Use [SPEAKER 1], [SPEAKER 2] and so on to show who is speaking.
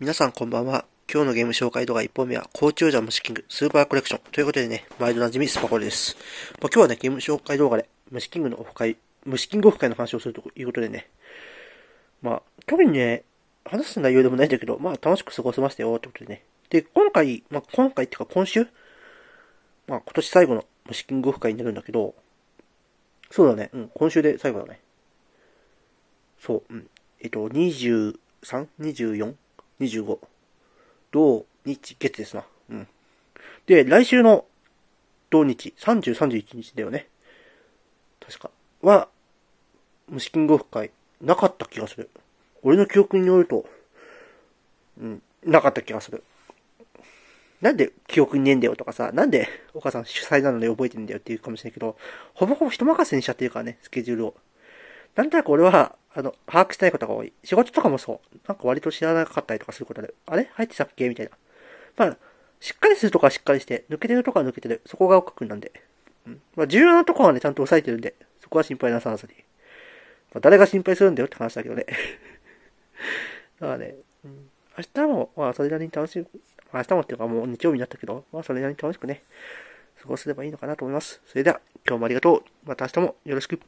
[SPEAKER 1] 皆さんこんばんは。今日のゲーム紹介動画1本目は、高知王者虫キングスーパーコレクションということでね、毎度馴染みスパコレです。まあ、今日はね、ゲーム紹介動画で虫キングのオフ会、虫キングオフ会の話をするということでね、まあ、特にね、話す内容でもないんだけど、まあ楽しく過ごせましたよってことでね。で、今回、まあ今回っていうか今週まあ今年最後の虫キングオフ会になるんだけど、そうだね、うん、今週で最後だね。そう、うん。えっと、23、24、25。土、日、月ですな。うん。で、来週の土日、30、31日だよね。確か。は、虫キングオフ会、なかった気がする。俺の記憶によると、うん、なかった気がする。なんで記憶にねえんだよとかさ、なんでお母さん主催なので覚えてんだよって言うかもしれないけど、ほぼほぼ人任せにしちゃってるからね、スケジュールを。なんとなく俺は、あの、把握してないことが多い。仕事とかもそう。なんか割と知らなかったりとかすることで、あれ？入ってたっけ？みたいな。まあ、しっかりするとこはしっかりして、抜けてるとこは抜けてる。そこが岡君なんで。うん。まあ、重要なとこはね、ちゃんと押さえてるんで、そこは心配なさらずに。まあ、誰が心配するんだよって話だけどね。だからね、うん、明日も、まあ、それなりに楽しく、明日もっていうかもう日曜日になったけど、まあ、それなりに楽しくね、過ごせればいいのかなと思います。それでは、今日もありがとう。また明日もよろしく。